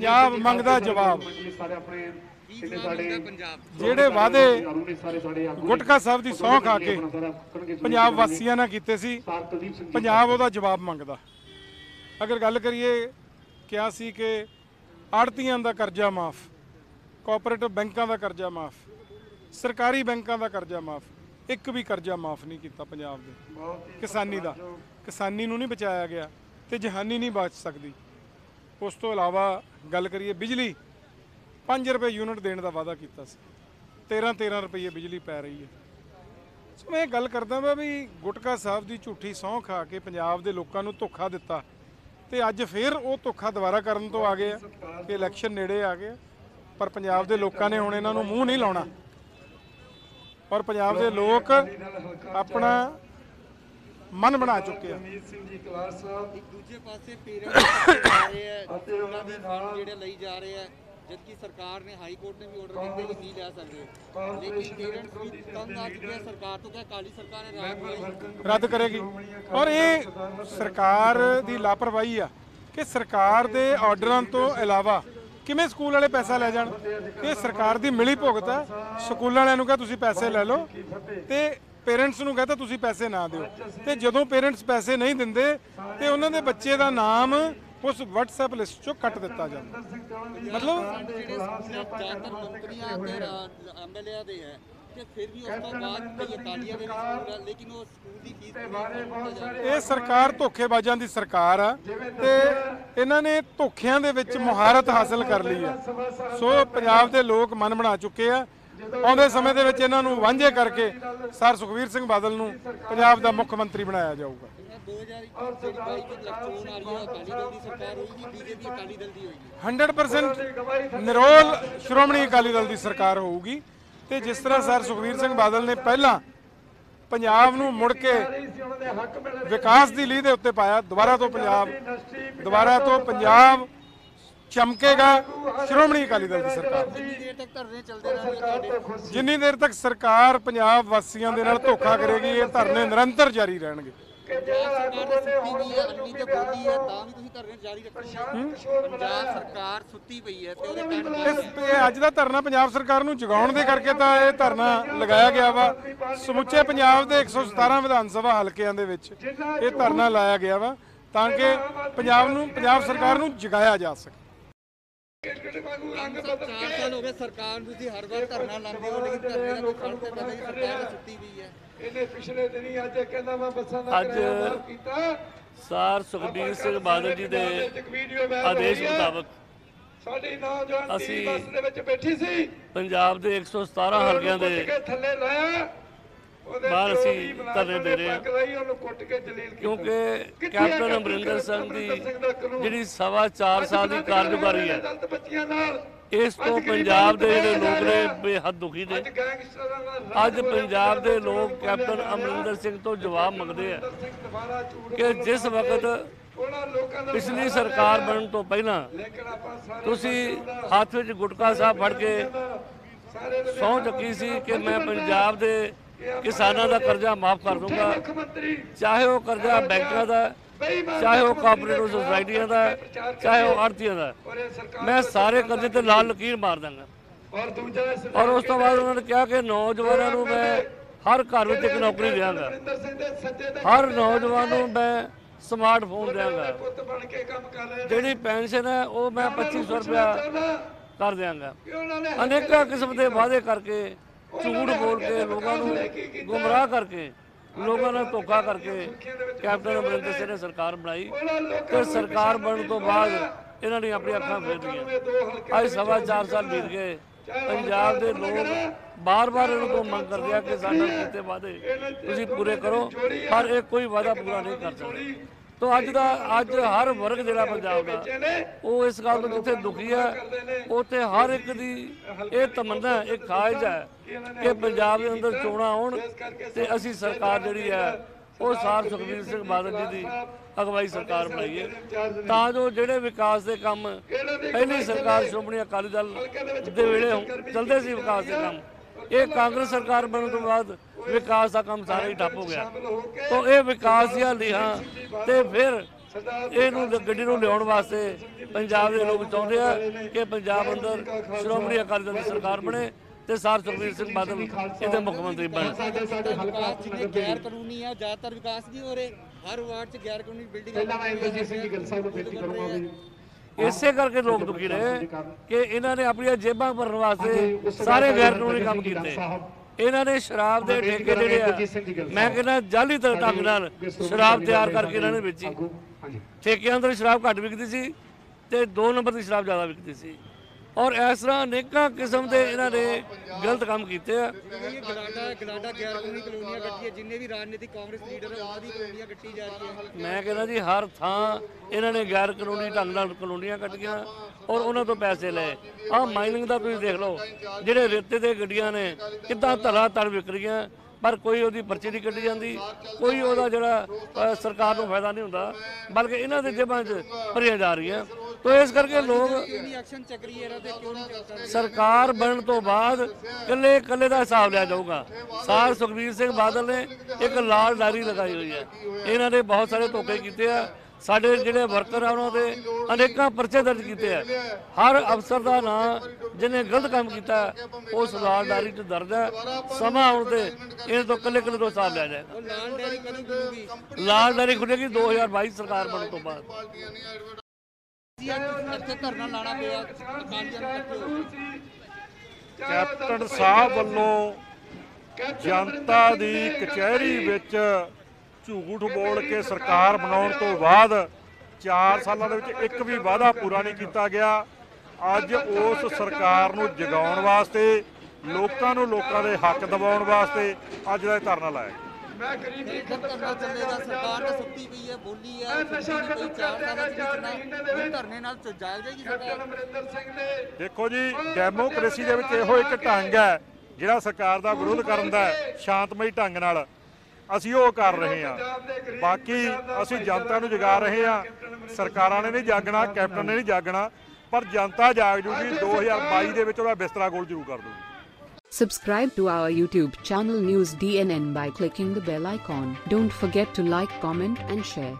ਪੰਜਾਬ ਮੰਗਦਾ ਜਵਾਬ। ਜਿਹੜੇ ਵਾਅਦੇ ਗੁਟਕਾ ਸਾਹਿਬ ਦੀ ਸਹੁੰ ਖਾ ਕੇ ਪੰਜਾਬ ਵਾਸੀਆਂ ਨਾਲ ਕੀਤੇ ਸੀ, ਪੰਜਾਬ ਉਹਦਾ ਜਵਾਬ ਮੰਗਦਾ। ਅਗਰ ਗੱਲ ਕਰੀਏ, ਕਿਹਾ ਸੀ ਕਿ ਆੜਤੀਆਂ ਦਾ ਕਰਜ਼ਾ ਮਾਫ, ਕੋਆਪਰੇਟਿਵ ਬੈਂਕਾਂ ਦਾ ਕਰਜ਼ਾ ਮਾਫ, ਸਰਕਾਰੀ ਬੈਂਕਾਂ ਦਾ ਕਰਜ਼ਾ ਮਾਫ, ਇੱਕ ਵੀ ਕਰਜ਼ਾ ਮਾਫ ਨਹੀਂ ਕੀਤਾ ਪੰਜਾਬ ਦੇ। ਕਿਸਾਨੀ ਦਾ। ਕਿਸਾਨੀ ਨੂੰ ਨਹੀਂ ਬਚਾਇਆ ਗਿਆ ਤੇ ਜਹਾਨੀ ਨਹੀਂ ਬਚ ਸਕਦੀ। ਉਸ ਤੋਂ ਇਲਾਵਾ ਗੱਲ ਕਰੀਏ ਬਿਜਲੀ 5 ਰੁਪਏ ਯੂਨਿਟ ਦੇਣ ਦਾ ਵਾਅਦਾ ਕੀਤਾ ਸੀ। 13 13 ਰੁਪਏ ਬਿਜਲੀ ਪੈ ਰਹੀ ਹੈ। ਸੋ ਮੈਂ ਇਹ ਗੱਲ ਕਰਦਾ ਵਾ ਵੀ ਗੁਟਕਾ ਸਾਹਿਬ ਦੀ ਝੂਠੀ ਸਹੁੰ ਖਾ ਕੇ ਪੰਜਾਬ ਦੇ ਲੋਕਾਂ ਨੂੰ ਧੋਖਾ ਦਿੱਤਾ ਤੇ ਅੱਜ ਫੇਰ ਉਹ ਧੋਖਾ ਦੁਬਾਰਾ ਕਰਨ ਤੋਂ ਆ ਗਏ ਆ ਕਿ ਇਲੈਕਸ਼ਨ ਨੇੜੇ ਆ ਗਏ ਪਰ ਪੰਜਾਬ ਦੇ ਲੋਕਾਂ ਨੇ ਹੁਣ ਇਹਨਾਂ ਨੂੰ ਮੂੰਹ ਨਹੀਂ ਲਾਉਣਾ। ਔਰ ਪੰਜਾਬ ਦੇ ਲੋਕ ਆਪਣਾ ਮਨ ਬਣਾ ਚੁੱਕੇ ਆ ਅਮੀਤ ਸਿੰਘ ਜੀ ਕਲਾਸ ਸਾਹਿਬ। ਇੱਕ ਦੂਜੇ ਪਾਸੇ ਪੇਰੈਂਟਸ ਜਾ ਰਹੇ ਹੈ ਅਤੇ ਉਹਨਾਂ ਦੇ ਨਾਲ ਜਿਹੜੇ ਲਈ ਜਾ ਰਹੇ ਹੈ ਜਦਕਿ ਸਰਕਾਰ ਨੇ ਹਾਈ ਕੋਰਟ ਨੇ ਵੀ ਆਰਡਰ ਦਿੱਤੇ ਕਿ ਨਹੀਂ ਲੈ ਸਕਦੇ। ਲੇਕਿਨ ਪੇਰੈਂਟਸ ਵੀ ਤੰਗ ਆ ਚੁੱਕੇ ਹੈ ਸਰਕਾਰ ਤੋਂ ਕਿ ਕਾਲੀ ਸਰਕਾਰ ਨੇ ਰੱਦ ਕਰੇਗੀ। ਔਰ ਇਹ ਸਰਕਾਰ ਦੀ ਲਾਪਰਵਾਹੀ ਆ ਕਿ ਸਰਕਾਰ ਦੇ ਆਰਡਰਾਂ ਤੋਂ ਇਲਾਵਾ ਕਿਵੇਂ ਸਕੂਲ ਵਾਲੇ ਪੈਸਾ ਲੈ ਜਾਣ? ਇਹ ਸਰਕਾਰ ਦੀ ਮਿਲੀ ਭੁਗਤ ਹੈ ਸਕੂਲ ਵਾਲਿਆਂ ਨੂੰ ਕਹੇ ਤੁਸੀਂ ਪੈਸੇ ਲੈ ਲਓ। ਤੇ ਪੇਰੈਂਟਸ ਨੂੰ ਕਹਤਾ ਤੁਸੀਂ ਪੈਸੇ ਨਾ ਦਿਓ। ਤੇ ਜਦੋਂ ਪੇਰੈਂਟਸ ਪੈਸੇ ਨਹੀਂ ਦਿੰਦੇ, ਤੇ ਉਹਨਾਂ ਦੇ ਬੱਚੇ ਦਾ ਨਾਮ ਉਸ WhatsApp ਲਿਸਟ ਚੋਂ ਕੱਟ ਦਿੱਤਾ ਜਾਂਦਾ। ਮਤਲਬ ਜਿਹੜੇ ਜ਼ਿਆਦਾਤਰ ਮੰਤਰੀਆਂ ਤੇ ਐਮਐਲਏ ਦੇ ਹੈ ਕਿ ਫਿਰ ਵੀ ਉਸ ਤੋਂ ਬਾਅਦ ਕਈ ਅਕਾਲੀਆਂ ਦੇ ਸਕੂਲ ਲੇਕਿਨ ਉਹ ਸਕੂਲ ਦੀ ਫੀਸ ਜਾ ਇਹ ਸਰਕਾਰ ਧੋਖੇਬਾਜ਼ਾਂ ਦੀ ਸਰਕਾਰ ਆ, ਤੇ ਇਹਨਾਂ ਨੇ ਧੋਖਿਆਂ ਦੇ ਵਿੱਚ ਮੁਹਾਰਤ ਹਾਸਲ ਕਰ ਲਈ ਆ। ਸੋ ਪੰਜਾਬ ਦੇ ਲੋਕ ਮਨ ਬਣਾ ਚੁੱਕੇ ਆ। ਆਉਂਦੇ ਸਮੇਂ ਦੇ ਵਿੱਚ ਇਹਨਾਂ ਨੂੰ ਵਾਂਝੇ ਕਰਕੇ ਸਰ ਸੁਖਵੀਰ ਸਿੰਘ ਬਾਦਲ ਨੂੰ ਪੰਜਾਬ ਦਾ ਮੁੱਖ ਮੰਤਰੀ ਬਣਾਇਆ ਜਾਊਗਾ। 2022 ਦੀ 100% ਨਿਰੋਲ ਸ਼੍ਰੋਮਣੀ ਅਕਾਲੀ ਦਲ ਦੀ ਸਰਕਾਰ ਹੋਊਗੀ ਤੇ ਜਿਸ ਤਰ੍ਹਾਂ ਸਰ ਸੁਖਵੀਰ ਸਿੰਘ ਬਾਦਲ ਨੇ ਪਹਿਲਾਂ ਪੰਜਾਬ ਨੂੰ ਮੁੜ ਕੇ ਵਿਕਾਸ ਦੀ ਲੀਹ ਦੇ ਉੱਤੇ ਪਾਇਆ, ਦੁਬਾਰਾ ਤੋਂ ਪੰਜਾਬ, ਦੁਬਾਰਾ ਤੋਂ ਪੰਜਾਬ ਚਮਕੇਗਾ। ਸ਼੍ਰੋਮਣੀ ਅਕਾਲੀ ਦਲ ਦੀ ਸਰਕਾਰ। ਜਿੰਨੀ ਦੇਰ ਤੱਕ ਸਰਕਾਰ ਪੰਜਾਬ ਵਾਸੀਆਂ ਦੇ ਨਾਲ ਧੋਖਾ ਕਰੇਗੀ ਇਹ ਧਰਨੇ ਨਿਰੰਤਰ ਜਾਰੀ ਰਹਿਣਗੇ। ਪੰਜਾਬ ਸਰਕਾਰ ਨੇ ਸੁੱਤੀ ਵੀ ਹੈ ਅੰਨੀ ਤੇ ਬੋਲੀ ਹੈ ਤਾਂ ਵੀ ਤੁਸੀਂ ਧਰਨੇ ਜਾਰੀ ਰੱਖੋਗੇ ਪੰਜਾਬ ਸਰਕਾਰ ਸੁੱਤੀ ਪਈ ਹੈ ਤੇ ਉਹਦੇ ਕਾਰਨ ਇਸ ਇਹ ਅੱਜ ਦਾ ਧਰਨਾ ਪੰਜਾਬ ਸਰਕਾਰ ਨੂੰ ਜਗਾਉਣ ਦੇ ਕਰਕੇ ਤਾਂ ਇਹ ਧਰਨਾ ਲਗਾਇਆ ਗਿਆ ਵਾ। ਸਮੁੱਚੇ ਪੰਜਾਬ ਦੇ 117 ਵਿਧਾਨ ਸਭਾ ਹਲਕਿਆਂ ਦੇ ਵਿੱਚ ਇਹ ਧਰਨਾ ਲਾਇਆ ਗਿਆ ਵਾ ਤਾਂ ਕਿ ਪੰਜਾਬ ਨੂੰ ਪੰਜਾਬ ਸਰਕਾਰ ਨੂੰ ਜਗਾਇਆ ਜਾ ਸਕੇ। ਚਾਰ ਸਾਲ ਹੋ ਗਏ ਸਰਕਾਰ ਨੂੰ ਤੁਸੀਂ ਹਰ ਵਾਰ ਧਰਨਾ ਲਾਉਂਦੇ ਹੋ ਲੇਕਿਨ ਧਰਨੇ ਦਾ ਕੋਈ ਫਲ ਤੇ ਪਤਾ ਨਹੀਂ ਸਰਕਾਰ ਤਾਂ ਸੁੱਤੀ ਪਈ ਹੈ। ਇਹਨੇ ਪਿਛਲੇ ਦਿਨੀ ਅੱਜ ਇਹ ਕਹਿੰਦਾ ਮੈਂ ਬੱਸਾਂ ਦਾ ਅੱਜ ਕਿਰਾਇਆ ਮਾਫ ਕੀਤਾ। ਸਰ ਸੁਖਬੀਰ ਸਿੰਘ ਬਾਦਲ ਜੀ ਦੇ ਆਦੇਸ਼ ਮੁਤਾਬਕ ਸਾਡੀ ਨੌਜਵਾਨ ਦੀ ਅਸੀਂ ਬੱਸ ਦੇ ਵਿੱਚ ਬੈਠੀ ਸੀ। ਪੰਜਾਬ ਦੇ 117 ਹਲਕਿਆਂ ਦੇ ਥੱਲੇ ਲਾਇਆ। ਬਾਹਰ ਅਸੀਂ ਧਰਨੇ ਦੇ ਰਹੇ ਹਾਂ। ਕਿਉਂਕਿ ਕੈਪਟਨ ਅਮਰਿੰਦਰ ਸਿੰਘ ਦੀ ਜਿਹੜੀ ਸਵਾ 4 ਸਾਲ ਦੀ ਕਾਰਜਕਾਰੀ ਹੈ। ਇਸ ਤੋਂ ਪੰਜਾਬ ਦੇ ਜਿਹੜੇ ਲੋਕ ਨੇ ਬੇਹੱਦ ਦੁਖੀ ਨੇ। ਅੱਜ ਪੰਜਾਬ ਦੇ ਲੋਕ ਕੈਪਟਨ ਅਮਰਿੰਦਰ ਸਿੰਘ ਤੋਂ ਜਵਾਬ ਮੰਗਦੇ ਆ ਕਿ ਜਿਸ ਵਕਤ ਪਿਛਲੀ ਸਰਕਾਰ ਬਣਨ ਤੋਂ ਪਹਿਲਾਂ ਤੁਸੀਂ ਹੱਥ ਵਿੱਚ ਗੁਟਕਾ ਸਾਹਿਬ ਫੜ ਕੇ ਸਹੁੰ ਚੱਕੀ ਸੀ ਕਿ ਮੈਂ ਪੰਜਾਬ ਦੇ ਕਿਸਾਨਾਂ ਦਾ ਕਰਜ਼ਾ ਮਾਫ ਕਰ ਦੂੰਗਾ ਚਾਹੇ ਉਹ ਕਰਜ਼ਾ ਬੈਂਕਾਂ ਦਾ ਚਾਹੇ ਉਹ ਕੋਆਪਰੇਟਿਵ ਸੁਸਾਇਟੀਆਂ ਦਾ ਚਾਹੇ ਉਹ ਆੜਤੀਆਂ ਦਾ ਮੈਂ ਸਾਰੇ ਕਰਜ਼ੇ ਤੇ ਲਾਲ ਲਕੀਰ ਮਾਰ ਦਾਂਗਾ ਔਰ ਦੂਜਾ ਇਸ ਔਰ ਉਸ ਤੋਂ ਬਾਅਦ ਉਹਨਾਂ ਨੇ ਕਿਹਾ ਕਿ ਨੌਜਵਾਨਾਂ ਨੂੰ ਮੈਂ ਹਰ ਘਰ ਵਿੱਚ ਇੱਕ ਨੌਕਰੀ ਦਿਆਂਗਾ। ਅਮਰਿੰਦਰ ਸਿੰਘ ਦੇ ਸੱਜੇ ਦੇ ਹਰ ਨੌਜਵਾਨ ਨੂੰ ਮੈਂ ਸਮਾਰਟਫੋਨ ਨੇ। ਜਿਹੜੀ ਪੈਨਸ਼ਨ ਹੈ ਉਹ ਮੈਂ 2500 ਰੁਪਇਆ ਕਰ ਨੇ ਅਨੇਕਾਂ ਕਿਸਮ ਦੇ ਵਾਅਦੇ ਕਰਕੇ ਝੂਠ ਬੋਲ ਕੇ ਲੋਕਾਂ ਨੂੰ ਗੁੰਮਰਾਹ ਕਰਕੇ ਲੋਕਾਂ ਨਾਲ ਧੋਖਾ ਕਰਕੇ ਕੈਪਟਨ ਅਮਰਿੰਦਰ ਸਿੰਘ ਨੇ ਸਰਕਾਰ ਬਣਾਈ ਤੇ ਸਰਕਾਰ ਬਣਨ ਤੋਂ ਬਾਅਦ ਇਹਨਾਂ ਨੇ ਆਪਣੀ ਅੱਖਾਂ ਫੇਰ ਲਈਆਂ ਅੱਜ ਸਵਾ ਚਾਰ ਸਾਲ ਬੀਤ ਗਏ। ਪੰਜਾਬ ਦੇ ਲੋਕ ਬਾਰ-ਬਾਰ ਇਹਨਾਂ ਤੋਂ ਮੰਗ ਕਰਦੇ ਆ ਕਿ ਸਾਡੇ ਕੀਤੇ ਵਾਅਦੇ ਤੁਸੀਂ ਪੂਰੇ ਕਰੋ ਪਰ ਇਹ ਕੋਈ ਵਾਅਦਾ ਪੂਰਾ ਨਹੀਂ ਕਰ ਸਕਦੇ। ਤੋ ਅੱਜ ਦਾ ਅੱਜ ਹਰ ਵਰਗ ਜਿਹੜਾ ਪੰਜਾਬ ਦਾ, ਉਹ ਇਸ ਗੱਲ ਤੋਂ ਜਿੱਥੇ ਦੁਖੀ ਹੈ, ਉੱਥੇ ਹਰ ਇੱਕ ਦੀ ਇਹ ਤਮੰਨਾ ਇਹ ਖਾਹਿਸ਼ ਹੈ ਕਿ ਪੰਜਾਬ ਦੇ ਅੰਦਰ ਚੋਣਾਂ ਆਉਣ ਤੇ ਅਸੀਂ ਸਰਕਾਰ ਜਿਹੜੀ ਹੈ, ਉਹ ਸਾਰ ਸੁਖਬੀਰ ਸਿੰਘ ਬਾਦਲ ਜੀ ਦੀ ਅਗਵਾਈ ਸਰਕਾਰ ਬਣਾਈਏ। ਤਾਂ ਜੋ ਜਿਹੜੇ ਵਿਕਾਸ ਦੇ ਕੰਮ, ਪਹਿਲੀ ਸਰਕਾਰ ਸ਼੍ਰੋਮਣੀ ਅਕਾਲੀ ਦਲ ਦੇ ਵੇਲੇ ਹੋ- ਚੱਲਦੇ ਸੀ ਵਿਕਾਸ ਦੇ ਕੰਮ ਇਹ ਕਾਂਗਰਸ ਸਰਕਾਰ ਬਣਨ ਤੋਂ ਬਾਅਦ ਵਿਕਾਸ ਦਾ ਕੰਮ ਸਾਰਾ ਹੀ ਠੱਪ ਹੋ ਗਿਆ। ਤੋਂ ਇਹ ਵਿਕਾਸ ਦੀਆਂ ਲੀਹਾਂ ਤੇ ਫਿਰ ਇਹਨੂੰ ਗੱਡੀ ਨੂੰ ਲਿਆਉਣ ਵਾਸਤੇ ਪੰਜਾਬ ਦੇ ਲੋਕ ਚਾਹੁੰਦੇ ਆ ਕਿ ਪੰਜਾਬ ਅੰਦਰ ਸ਼੍ਰੋਮਣੀ ਅਕਾਲੀ ਦਲ ਦੀ ਸਰਕਾਰ ਬਣੇ ਤੇ ਸਰ ਸੁਖਬੀਰ ਸਿੰਘ ਬਾਦਲ ਇਹਦੇ ਮੁੱਖ ਮੰਤਰੀ ਬਣ। ਸਾਡੇ ਸਾਡੇ ਹਲਕਾ ਵਿਕਾਸ ਜਿੰਨੇ ਗੈਰ ਕਾਨੂੰਨੀ ਆ ਜ਼ਿਆਦਾਤਰ ਵਿਕਾਸ ਨਹੀਂ ਹੋ ਰਹੇ। ਹਰ ਵਾਰਡ 'ਚ ਗੈਰ ਕਾਨੂੰਨੀ ਬਿਲਡਿੰਗ ਪਹਿਲਾਂ ਮੈਂ ਇੰਦਰਜੀਤ ਸਿੰਘ ਜੀ ਗਿੱਲ ਸਾਹਿਬ ਨੂੰ ਬੇਨਤੀ ਕਰੂੰਗਾ ਵੀ ਇਸੇ ਕਰਕੇ ਲੋਕ ਦੁਖੀ ਰਹੇ ਕਿ ਇਹਨਾਂ ਨੇ ਆਪਣੀਆਂ ਜੇਬਾਂ ਭਰਨ ਵਾਸਤੇ ਸਾਰੇ ਗੈਰ ਕਾਨੂੰਨੀ ਕੰਮ ਕੀਤੇ। ਇਹਨਾਂ ਨੇ ਸ਼ਰਾਬ ਦੇ ਠੇਕੇ ਜਿਹੜੇ ਆ ਮੈਂ ਕਹਿੰਦਾ ਜਾਲੀ ਢੰਗ ਨਾਲ ਸ਼ਰਾਬ ਤਿਆਰ ਕਰਕੇ ਇਹਨਾਂ ਨੇ ਵੇਚੀ। ਠੇਕਿਆਂ ਅੰਦਰ ਸ਼ਰਾਬ ਘੱਟ ਵਿਕਦੀ ਸੀ ਤੇ 2 ਨੰਬਰ ਦੀ ਸ਼ਰਾਬ ਜ਼ਿਆਦਾ ਵਿਕਦੀ ਸੀ। ਔਰ ਇਸ ਤਰ੍ਹਾਂ ਅਨੇਕਾਂ ਕਿਸਮ ਦੇ ਇਹਨਾਂ ਨੇ ਗਲਤ ਕੰਮ ਕੀਤੇ ਆ। ਇਹ ਗਲਾਡਾ ਗਲਾਡਾ ਗੈਰ ਕਾਨੂੰਨੀ ਕਲੋਨੀਆਂ ਕੱਟੀਆਂ ਜਿੰਨੇ ਵੀ ਰਾਜਨੀਤਿਕ ਕਾਂਗਰਸ ਲੀਡਰ ਆ ਉਹਨਾਂ ਦੀ ਕਲੋਨੀਆਂ ਕੱਟੀ ਜਾ ਰਹੀ ਹੈ ਮੈਂ ਕਹਿੰਦਾ ਜੀ ਹਰ ਥਾਂ ਇਹਨਾਂ ਨੇ ਗੈਰ ਕਾਨੂੰਨੀ ਢੰਗ ਨਾਲ ਕਲੋਨੀਆਂ ਕੱਟੀਆਂ ਔਰ ਉਹਨਾਂ ਤੋਂ ਪੈਸੇ ਲਏ। ਆਹ ਮਾਈਨਿੰਗ ਦਾ ਤੁਸੀਂ ਦੇਖ ਲਓ ਜਿਹੜੇ ਰੇਤੇ ਦੇ ਗੱਡੀਆਂ ਨੇ ਕਿੱਦਾਂ ਧੜਾ ਧੜ ਵਿਕ ਰਹੀਆਂ ਪਰ ਕੋਈ ਉਹਦੀ ਪਰਚੀ ਨਹੀਂ ਕੱਢੀ ਜਾਂਦੀ ਕੋਈ ਉਹਦਾ ਜਿਹੜਾ ਸਰਕਾਰ ਨੂੰ ਫਾਇਦਾ ਨਹੀਂ ਹੁੰਦਾ ਬਲਕਿ ਇਹਨਾਂ ਦੇ ਜੇਬਾਂ 'ਚ ਭਰੀਆਂ ਜਾ ਰਹੀਆਂ। ਤੋ ਇਸ ਕਰਕੇ ਲੋਕ ਕਿਉਂ ਨਹੀਂ ਐਕਸ਼ਨ ਚੱਕ ਰਹੀ ਹੈ ਇਹਨਾਂ ਤੇ ਕਿਉਂ ਨਹੀਂ ਚੱਲਦਾ ਸਰਕਾਰ ਬਣਨ ਤੋਂ ਬਾਅਦ ਕੱਲੇ ਕੱਲੇ ਦਾ ਹਿਸਾਬ ਲਿਆ ਜਾਊਗਾ। ਸਾਰ ਸੁਖਬੀਰ ਸਿੰਘ ਬਾਦਲ ਨੇ ਇੱਕ ਲਾਲ ਡਾਇਰੀ ਲਗਾਈ ਹੋਈ ਹੈ। ਇਹਨਾਂ ਨੇ ਬਹੁਤ ਸਾਰੇ ਧੋਖੇ ਕੀਤੇ ਆ। ਸਾਡੇ ਜਿਹੜੇ ਵਰਕਰ ਆ ਉਹਨਾਂ ਦੇ ਅਨੇਕਾਂ ਪਰਚੇ ਦਰਜ ਕੀਤੇ ਆ। ਹਰ ਅਫਸਰ ਦਾ ਨਾਂ ਜਿਹਨੇ ਗਲਤ ਕੰਮ ਕੀਤਾ ਉਸ ਲਾਲ ਡਾਇਰੀ 'ਚ ਦਰਜ ਹੈ। ਸਮਾਂ ਆਉਣ ਤੇ ਇਹਨਾਂ ਤੋਂ ਕੱਲੇ ਕੱਲੇ ਤੋਂ ਹਿਸਾਬ ਲਿਆ ਜਾਏਗਾ। ਉਹ ਲਾਲ ਡੈਰੀ ਡਾਇਰੀ ਖੁੱਲੇਗੀ 2022 ਸਰਕਾਰ ਬਣਨ ਤੋਂ ਬਾਅਦ। ਇੱਥੇ ਧਰਨਾ ਲਾਣਾ ਪਿਆ ਅਕਾਲੀਆਂ ਇਕੱਠੇ ਹੋ ਕੇ ਕੈਪਟਨ ਸਾਹਿਬ ਵੱਲੋਂ ਜਨਤਾ ਦੀ ਕਚਹਿਰੀ ਵਿੱਚ ਝੂਠ ਬੋਲ ਕੇ ਸਰਕਾਰ ਬਣਾਉਣ ਤੋਂ ਬਾਅਦ 4 ਸਾਲਾਂ ਦੇ ਵਿੱਚ ਇੱਕ ਵੀ ਵਾਅਦਾ ਪੂਰਾ ਨਹੀਂ ਕੀਤਾ ਗਿਆ। ਅੱਜ ਉਸ ਸਰਕਾਰ ਨੂੰ ਜਗਾਉਣ ਵਾਸਤੇ, ਲੋਕਾਂ ਨੂੰ ਲੋਕਾਂ ਦੇ ਹੱਕ ਦਿਵਾਉਣ ਵਾਸਤੇ ਅੱਜ ਦਾ ਇਹ ਧਰਨਾ ਲਾਇਆ ਮੈਂ ਗਰੀਬੀ ਇੱਥੇ ਧਰਨਾ ਚੱਲੇਗਾ ਸਰਕਾਰ ਤਾਂ ਸੁੱਤੀ ਪਈ ਹੈ ਬੋਲੀ ਹੈ ਸੁੱਤੀ ਨਹੀਂ ਪਈ ਚਾਰ ਸਾਲਾਂ ਚ ਜਿੱਤਣਾ ਹੁਣ ਧਰਨੇ ਨਾਲ ਚ ਜਾਇ ਜਾਏਗੀ ਸਰਕਾਰ? ਅਮਰਿੰਦਰ ਸਿੰਘ ਨੇ ਦੇਖੋ ਜੀ ਡੈਮੋਕ੍ਰੇਸੀ ਦੇ ਵਿੱਚ ਇਹੋ ਇੱਕ ਢੰਗ ਹੈ ਜਿਹੜਾ ਸਰਕਾਰ ਦਾ ਵਿਰੋਧ ਕਰਨ ਦਾ ਹੈ, ਸ਼ਾਂਤਮਈ ਢੰਗ ਨਾਲ। ਅਸੀਂ ਉਹ ਕਰ ਰਹੇ ਹਾਂ। ਬਾਕੀ ਅਸੀਂ ਜਨਤਾ ਨੂੰ ਜਗਾ ਰਹੇ ਹਾਂ। ਸਰਕਾਰਾਂ ਨੇ ਨਹੀਂ ਜਾਗਣਾ ਕੈਪਟਨ ਨੇ ਨਹੀਂ ਜਾਗਣਾ ਪਰ ਜਨਤਾ ਜਾਗ ਜੂਗੀ 2022 ਦੇ ਵਿੱਚ ਉਹਦਾ ਬਿਸਤਰਾ ਗੋਲ ਜ਼ਰੂਰ ਕਰ ਦੂਗੀ Subscribe to our YouTube channel News DNN by clicking the bell icon. Don't forget to like, comment, and share.